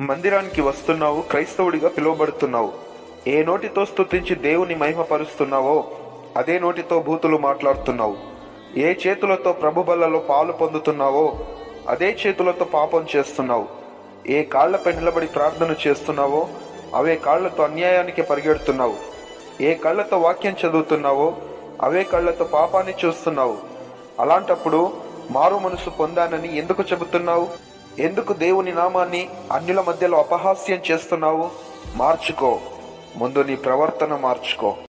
మందిరానికి వస్తున్నావు క్రైస్తవుడిగా పిలువబడుతున్నావు. ఏ నోటితో స్థుతించి దేవుని మహిమపరుస్తున్నావో అదే నోటితో భూతులు మాట్లాడుతున్నావు. ఏ చేతులతో ప్రభుబలలో పాలు పొందుతున్నావో అదే చేతులతో పాపం చేస్తున్నావు. ఏ కాళ్ళపై నిలబడి ప్రార్థన చేస్తున్నావో అవే కాళ్ళతో అన్యాయానికి పరిగెడుతున్నావు. ఏ కళ్ళతో వాక్యం చదువుతున్నావో అవే కళ్ళతో పాపాన్ని చూస్తున్నావు. అలాంటప్పుడు మారు మనసు పొందానని ఎందుకు చెబుతున్నావు? ఎందుకు దేవుని నామాన్ని అన్యుల మధ్యలో అపహాస్యం చేస్తున్నావు? మార్చుకో. ముందు నీ ప్రవర్తన మార్చుకో.